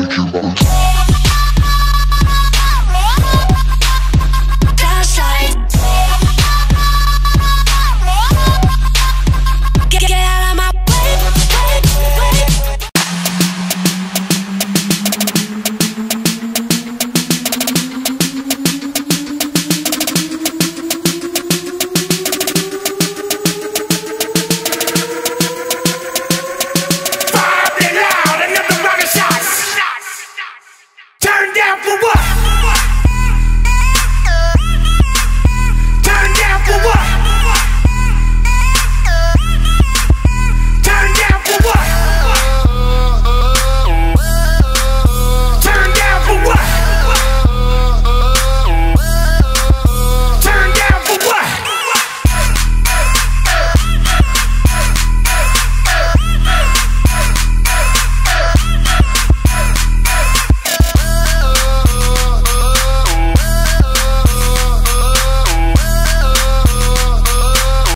the jukebox. down for what?